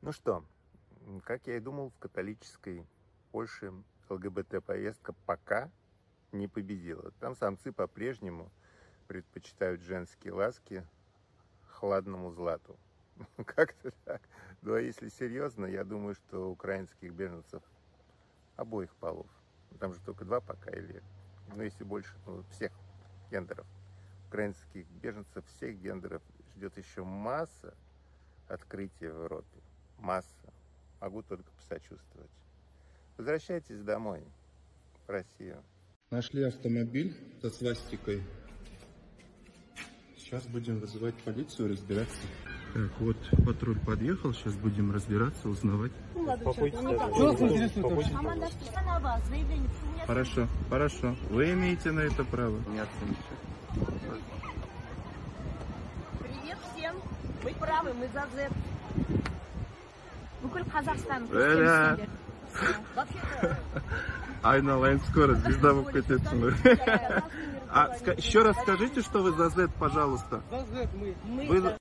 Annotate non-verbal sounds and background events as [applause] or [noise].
Ну что, как я и думал, в католической Польше ЛГБТ-повестка пока не победила. Там самцы по-прежнему предпочитают женские ласки хладному злату. [laughs] Как-то так. Ну а если серьезно, я думаю, что украинских беженцев обоих полов. Там же только два пока, или, ну если больше, ну всех гендеров. Украинских беженцев всех гендеров ждет еще масса открытий в Европе. Масса. Могу только посочувствовать. Возвращайтесь домой, в Россию. Нашли автомобиль со свастикой. Сейчас будем вызывать полицию, разбираться. Так, вот патруль подъехал, сейчас будем разбираться, узнавать. Амандашкан Аба, заявление, почему нет? Хорошо, хорошо. Вы имеете на это право. Не оцените. Привет всем. Вы правы, мы за Z Бүкіл Қазақстан Бля. [laughs] көштеріңіздер. Вообще-то, Айналайн скоро, звезда вы кетесің. А ска- еще раз скажите, что вы за Z, пожалуйста. мы Вы... за-